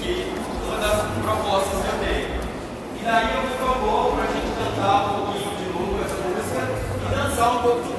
que uma das propostas que eu dei. E daí eu me propôs para a gente cantar um pouquinho de novo essa música e dançar um pouco